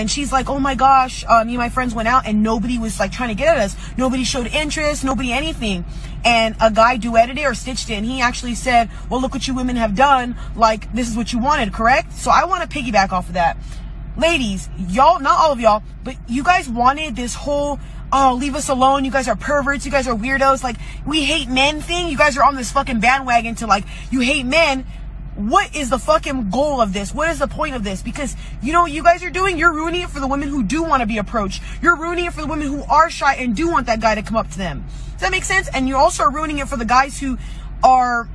and she's like, oh my gosh, uh, me and my friends went out and nobody was like trying to get at us. Nobody showed interest, nobody anything. And a guy duetted it or stitched it and he actually said, well, look what you women have done. Like, this is what you wanted, correct? So I want to piggyback off of that. Ladies, y'all, not all of y'all, but you guys wanted this whole, oh, leave us alone. You guys are perverts. You guys are weirdos. Like, we hate men thing. You guys are on this fucking bandwagon to like, you hate men what is the fucking goal of this? What is the point of this? Because you know what you guys are doing? You're ruining it for the women who do want to be approached. You're ruining it for the women who are shy and do want that guy to come up to them. Does that make sense? And you're also ruining it for the guys who are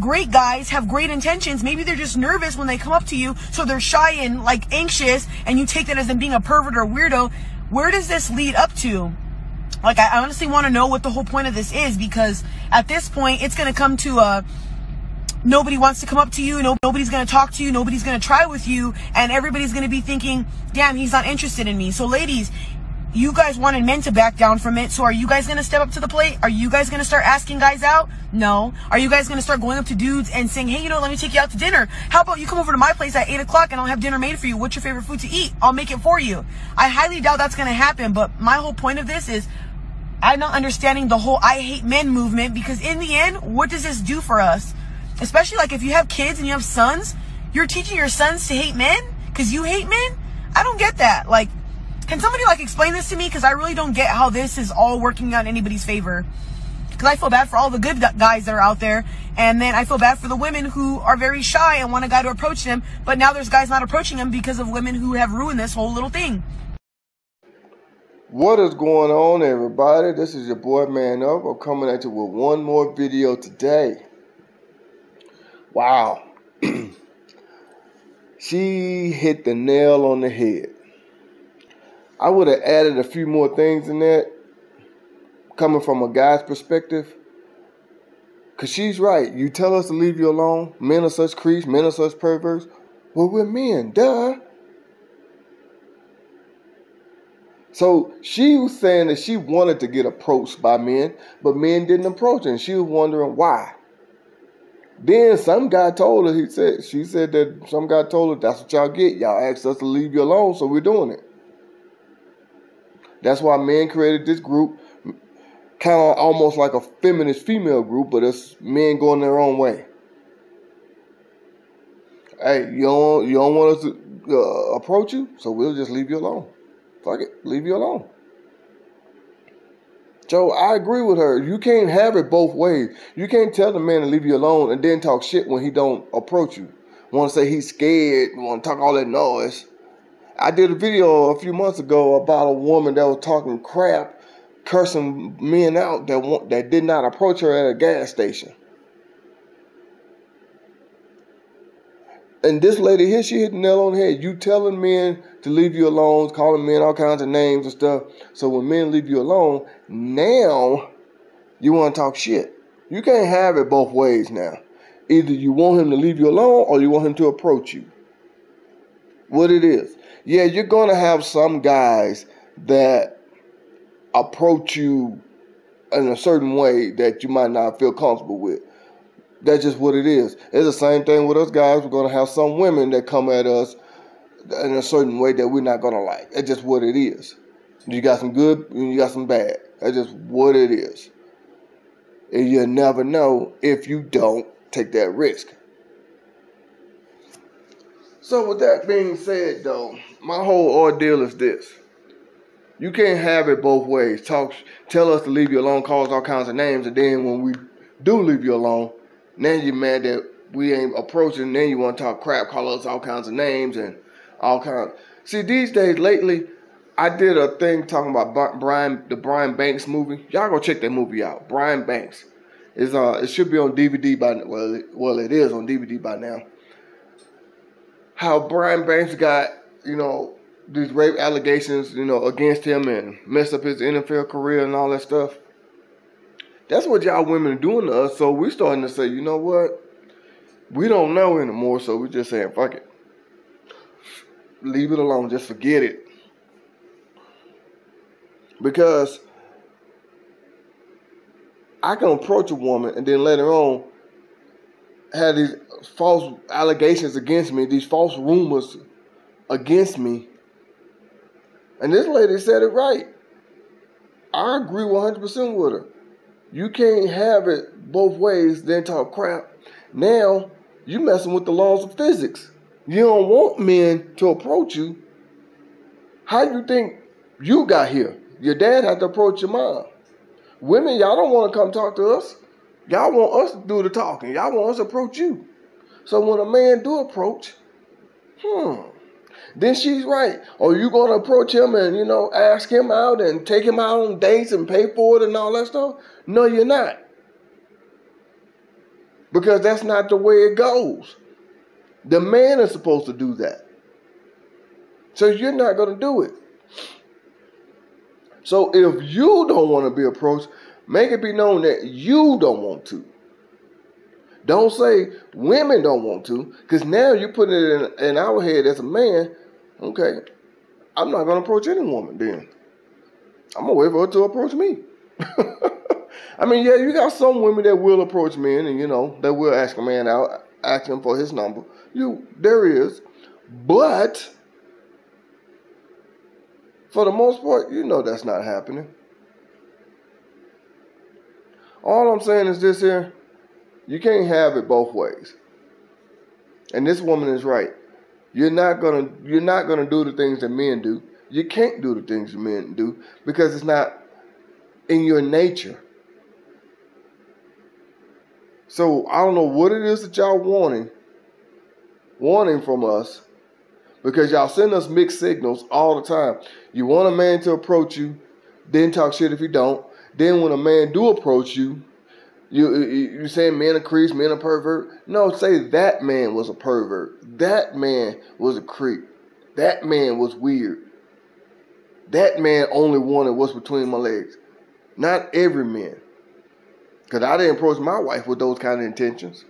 great guys, have great intentions. Maybe they're just nervous when they come up to you, so they're shy and like anxious, and you take that as them being a pervert or weirdo. Where does this lead up to? Like, I honestly want to know what the whole point of this is because at this point, it's going to come to a nobody wants to come up to you, no, nobody's going to talk to you, nobody's going to try with you, and everybody's going to be thinking, damn, he's not interested in me. So ladies, you guys wanted men to back down from it. So are you guys going to step up to the plate? Are you guys going to start asking guys out? No. Are you guys going to start going up to dudes and saying, hey, you know, let me take you out to dinner. How about you come over to my place at 8 o'clock and I'll have dinner made for you. What's your favorite food to eat? I'll make it for you. I highly doubt that's going to happen. But my whole point of this is I'm not understanding the whole I hate men movement because in the end, what does this do for us? Especially like if you have kids and you have sons, you're teaching your sons to hate men because you hate men. I don't get that. Like, can somebody like explain this to me? Because I really don't get how this is all working out in anybody's favor. Because I feel bad for all the good guys that are out there, and then I feel bad for the women who are very shy and want a guy to approach them. But now there's guys not approaching them because of women who have ruined this whole little thing. What is going on, everybody? This is your boy Man Up. I'm coming at you with one more video today. Wow. she hit the nail on the head. I would have added a few more things in that coming from a guy's perspective. Cause she's right. You tell us to leave you alone. Men are such creeps, men are such perverts. Well, we're men, duh. So she was saying that she wanted to get approached by men, but men didn't approach her, and she was wondering why. Then some guy told her, he said, she said that some guy told her, that's what y'all get. Y'all asked us to leave you alone, so we're doing it. That's why men created this group, kind of almost like a feminist female group, but it's men going their own way. Hey, you don't, you don't want us to uh, approach you, so we'll just leave you alone. Fuck it, leave you alone. Joe, I agree with her. You can't have it both ways. You can't tell the man to leave you alone and then talk shit when he don't approach you. Want to say he's scared, want to talk all that noise. I did a video a few months ago about a woman that was talking crap, cursing men out that that did not approach her at a gas station. And this lady here, she hit the nail on the head. You telling men to leave you alone, calling men all kinds of names and stuff. So when men leave you alone, now you want to talk shit. You can't have it both ways now. Either you want him to leave you alone or you want him to approach you. What it is. Yeah, you're going to have some guys that approach you in a certain way that you might not feel comfortable with. That's just what it is. It's the same thing with us guys. We're going to have some women that come at us in a certain way that we're not going to like. That's just what it is. You got some good and you got some bad. That's just what it is. And you'll never know if you don't take that risk. So with that being said though, my whole ordeal is this. You can't have it both ways. Talk tell us to leave you alone, cause all kinds of names, and then when we do leave you alone, now you're mad that we ain't approaching. Then you want to talk crap, call us all kinds of names and all kinds. See, these days lately, I did a thing talking about Brian, the Brian Banks movie. Y'all go check that movie out. Brian Banks. Is uh, it should be on DVD by well, well, it is on DVD by now. How Brian Banks got you know these rape allegations you know against him and messed up his NFL career and all that stuff. That's what y'all women are doing to us. So we're starting to say, you know what? We don't know anymore, so we're just saying, fuck it. Leave it alone. Just forget it. Because I can approach a woman and then later on have these false allegations against me, these false rumors against me, And this lady said it right. I agree 100% with her. You can't have it both ways, then talk crap. Now, you messing with the laws of physics. You don't want men to approach you. How do you think you got here? Your dad had to approach your mom. Women, y'all don't want to come talk to us. Y'all want us to do the talking. Y'all want us to approach you. So when a man do approach, hmm, then she's right. Are you going to approach him and, you know, ask him out and take him out on dates and pay for it and all that stuff? No, you're not. Because that's not the way it goes. The man is supposed to do that. So you're not going to do it. So if you don't want to be approached, make it be known that you don't want to. Don't say women don't want to, because now you're putting it in, in our head as a man. Okay, I'm not going to approach any woman then. I'm to wait for her to approach me. I mean, yeah, you got some women that will approach men and, you know, that will ask a man out, ask him for his number. You, there is. But, for the most part, you know that's not happening. All I'm saying is this here you can't have it both ways. And this woman is right. You're not gonna you're not gonna do the things that men do. You can't do the things that men do because it's not in your nature. So I don't know what it is that y'all wanting, wanting from us, because y'all send us mixed signals all the time. You want a man to approach you, then talk shit if you don't. Then when a man do approach you, you you saying men are creeps, men are pervert? No, say that man was a pervert. That man was a creep. That man was weird. That man only wanted what's between my legs. Not every man. Because I didn't approach my wife with those kind of intentions.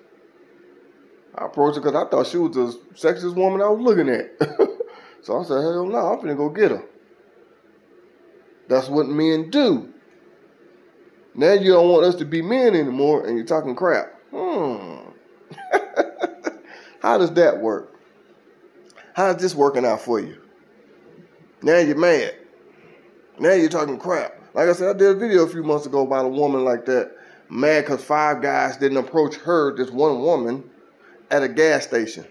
I approached her because I thought she was the sexiest woman I was looking at. so I said, hell no, I'm finna go get her. That's what men do. Now you don't want us to be men anymore and you're talking crap. Hmm. How does that work? How's this working out for you? Now you're mad. Now you're talking crap. Like I said, I did a video a few months ago about a woman like that, mad because five guys didn't approach her, this one woman, at a gas station.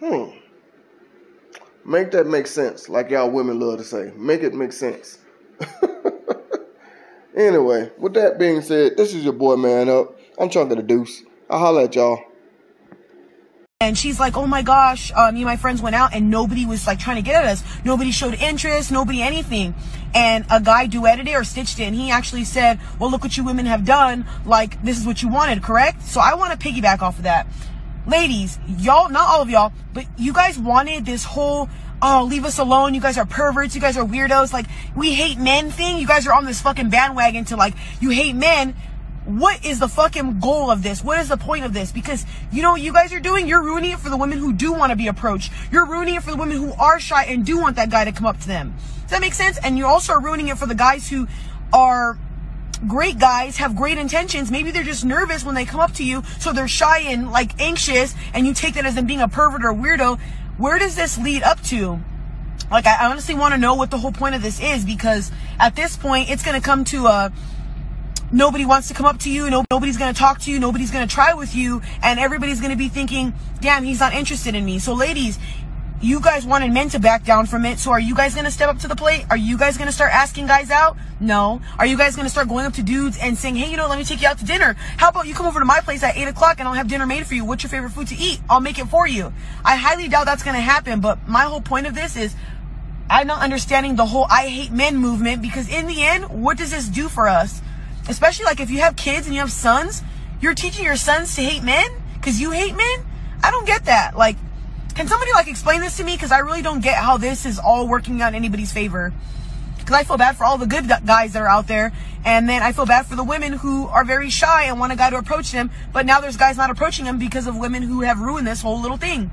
Hmm. Make that make sense, like y'all women love to say. Make it make sense. Anyway, with that being said, this is your boy Man Up. I'm Chunk of the Deuce. I'll holla at y'all. And she's like, oh my gosh, uh, me and my friends went out and nobody was like trying to get at us. Nobody showed interest, nobody anything. And a guy duetted it or stitched it and he actually said, well, look what you women have done. Like, this is what you wanted, correct? So I want to piggyback off of that. Ladies, y'all, not all of y'all, but you guys wanted this whole oh, leave us alone. You guys are perverts. You guys are weirdos. Like, we hate men thing. You guys are on this fucking bandwagon to like, you hate men. What is the fucking goal of this? What is the point of this? Because you know what you guys are doing? You're ruining it for the women who do want to be approached. You're ruining it for the women who are shy and do want that guy to come up to them. Does that make sense? And you're also ruining it for the guys who are great guys have great intentions. Maybe they're just nervous when they come up to you, so they're shy and like anxious, and you take that as them being a pervert or weirdo where does this lead up to? Like, I honestly want to know what the whole point of this is because at this point, it's going to come to a nobody wants to come up to you, no, nobody's going to talk to you, nobody's going to try with you, and everybody's going to be thinking, damn, he's not interested in me. So, ladies, you guys wanted men to back down from it. So are you guys going to step up to the plate? Are you guys going to start asking guys out? No. Are you guys going to start going up to dudes and saying, hey, you know, let me take you out to dinner. How about you come over to my place at 8 o'clock and I'll have dinner made for you. What's your favorite food to eat? I'll make it for you. I highly doubt that's going to happen. But my whole point of this is I'm not understanding the whole I hate men movement because in the end, what does this do for us? Especially like if you have kids and you have sons, you're teaching your sons to hate men because you hate men? I don't get that. Like, can somebody like explain this to me? Because I really don't get how this is all working out in anybody's favor. Because I feel bad for all the good guys that are out there, and then I feel bad for the women who are very shy and want a guy to approach them, but now there's guys not approaching them because of women who have ruined this whole little thing.